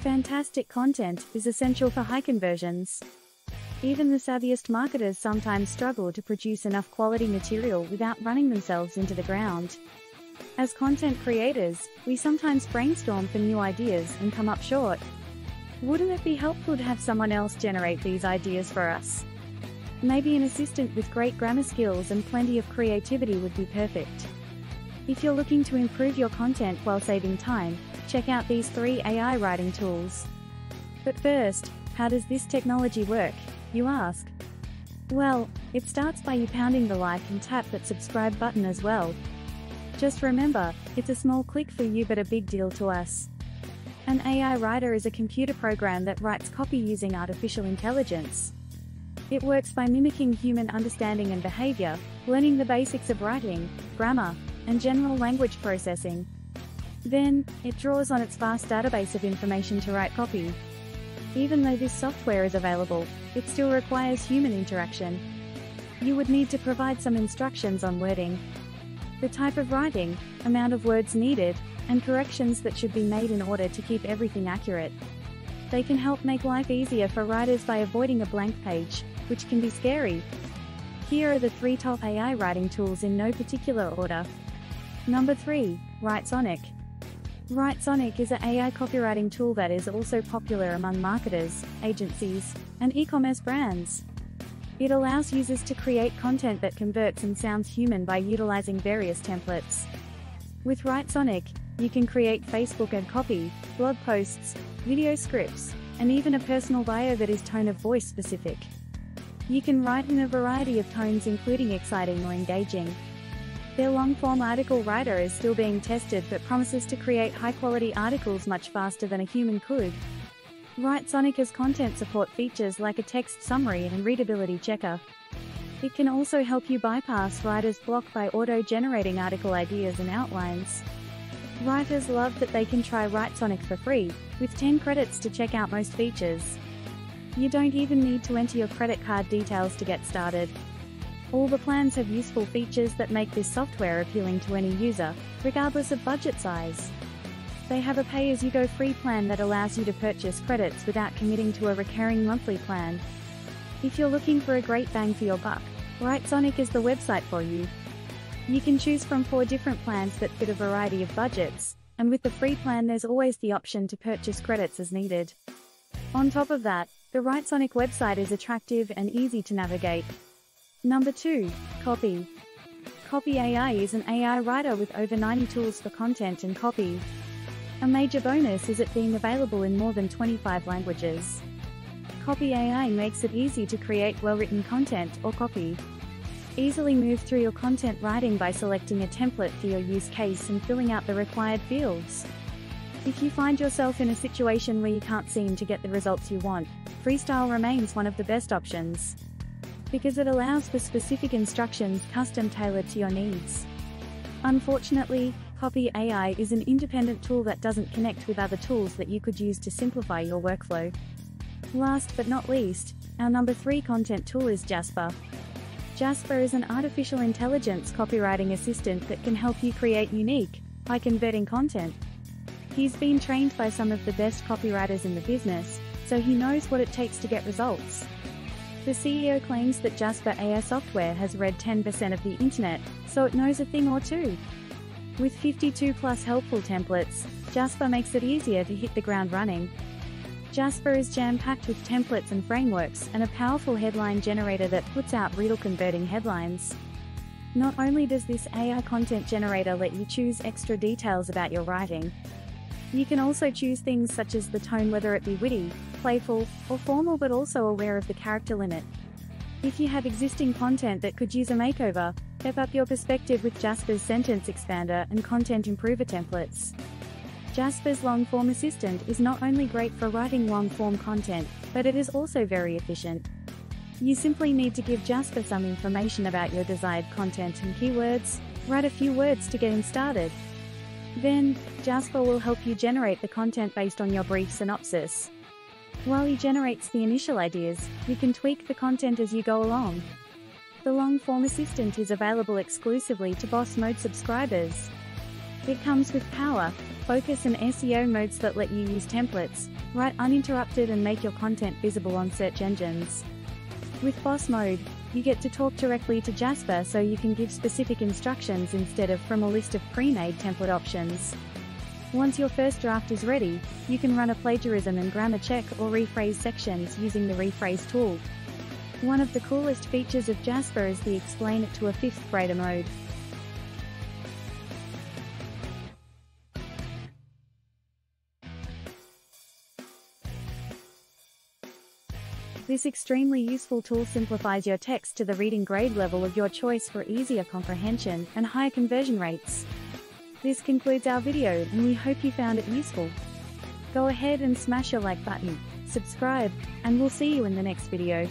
Fantastic content is essential for high conversions. Even the savviest marketers sometimes struggle to produce enough quality material without running themselves into the ground. As content creators, we sometimes brainstorm for new ideas and come up short. Wouldn't it be helpful to have someone else generate these ideas for us? Maybe an assistant with great grammar skills and plenty of creativity would be perfect. If you're looking to improve your content while saving time, check out these three AI writing tools. But first, how does this technology work, you ask? Well, it starts by you pounding the like and tap that subscribe button as well. Just remember, it's a small click for you but a big deal to us. An AI writer is a computer program that writes copy using artificial intelligence. It works by mimicking human understanding and behavior, learning the basics of writing, grammar, and general language processing, then, it draws on its vast database of information to write copy. Even though this software is available, it still requires human interaction. You would need to provide some instructions on wording, the type of writing, amount of words needed, and corrections that should be made in order to keep everything accurate. They can help make life easier for writers by avoiding a blank page, which can be scary. Here are the three top AI writing tools in no particular order. Number 3, WriteSonic. WriteSonic is an AI copywriting tool that is also popular among marketers, agencies, and e-commerce brands. It allows users to create content that converts and sounds human by utilizing various templates. With WriteSonic, you can create Facebook ad copy, blog posts, video scripts, and even a personal bio that is tone of voice specific. You can write in a variety of tones including exciting or engaging, their long-form article writer is still being tested but promises to create high-quality articles much faster than a human could. WriteSonic has content support features like a text summary and readability checker. It can also help you bypass writer's block by auto-generating article ideas and outlines. Writers love that they can try WriteSonic for free, with 10 credits to check out most features. You don't even need to enter your credit card details to get started. All the plans have useful features that make this software appealing to any user, regardless of budget size. They have a pay-as-you-go free plan that allows you to purchase credits without committing to a recurring monthly plan. If you're looking for a great bang for your buck, WriteSonic is the website for you. You can choose from four different plans that fit a variety of budgets, and with the free plan there's always the option to purchase credits as needed. On top of that, the WriteSonic website is attractive and easy to navigate, Number 2. Copy. Copy AI is an AI writer with over 90 tools for content and copy. A major bonus is it being available in more than 25 languages. Copy AI makes it easy to create well-written content or copy. Easily move through your content writing by selecting a template for your use case and filling out the required fields. If you find yourself in a situation where you can't seem to get the results you want, freestyle remains one of the best options because it allows for specific instructions custom tailored to your needs. Unfortunately, Copy AI is an independent tool that doesn't connect with other tools that you could use to simplify your workflow. Last but not least, our number 3 content tool is Jasper. Jasper is an artificial intelligence copywriting assistant that can help you create unique, high converting content. He's been trained by some of the best copywriters in the business, so he knows what it takes to get results. The CEO claims that Jasper AI software has read 10% of the internet, so it knows a thing or two. With 52 plus helpful templates, Jasper makes it easier to hit the ground running. Jasper is jam-packed with templates and frameworks and a powerful headline generator that puts out real converting headlines. Not only does this AI content generator let you choose extra details about your writing, you can also choose things such as the tone whether it be witty, playful, or formal but also aware of the character limit. If you have existing content that could use a makeover, step up your perspective with Jasper's Sentence Expander and Content Improver templates. Jasper's long-form assistant is not only great for writing long-form content, but it is also very efficient. You simply need to give Jasper some information about your desired content and keywords, write a few words to get him started, then, Jasper will help you generate the content based on your brief synopsis. While he generates the initial ideas, you can tweak the content as you go along. The long-form assistant is available exclusively to Boss Mode subscribers. It comes with power, focus and SEO modes that let you use templates, write uninterrupted and make your content visible on search engines. With Boss Mode, you get to talk directly to Jasper so you can give specific instructions instead of from a list of pre-made template options. Once your first draft is ready, you can run a plagiarism and grammar check or rephrase sections using the rephrase tool. One of the coolest features of Jasper is the explain it to a fifth grader mode. This extremely useful tool simplifies your text to the reading grade level of your choice for easier comprehension and higher conversion rates. This concludes our video and we hope you found it useful. Go ahead and smash your like button, subscribe, and we'll see you in the next video.